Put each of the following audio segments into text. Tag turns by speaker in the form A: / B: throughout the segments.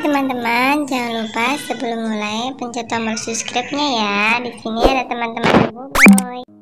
A: teman-teman, jangan lupa sebelum mulai pencet tombol subscribe-nya ya. Di sini ada teman-teman Boboy.
B: Wow!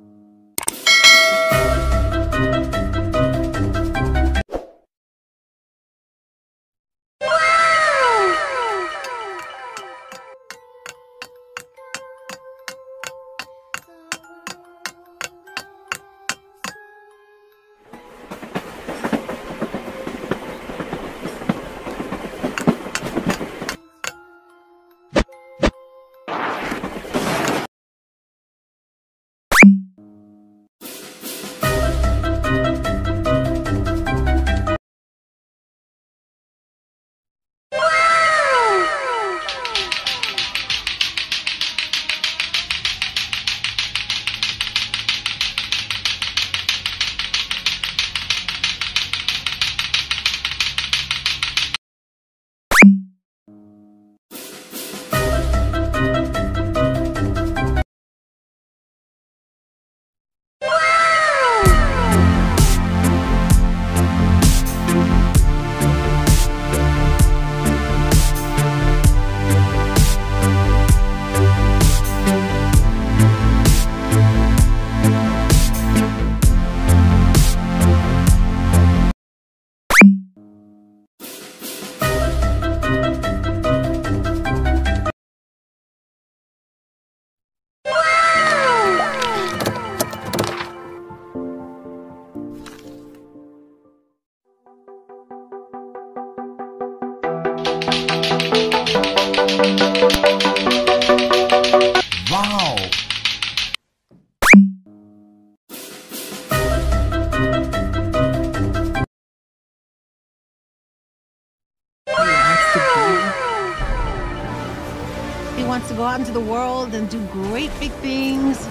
C: Wants to go out into the world and do great big things.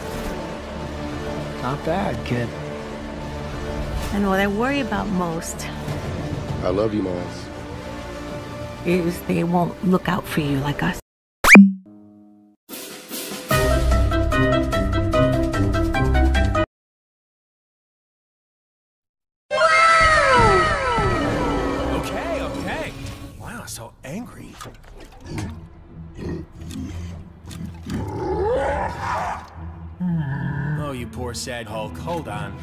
D: Not bad, kid.
C: And what I worry about most
E: I love you, Miles.
C: Is they won't look out for you like us.
B: Okay, okay. Wow, so angry. Oh, you poor sad Hulk. Hold on.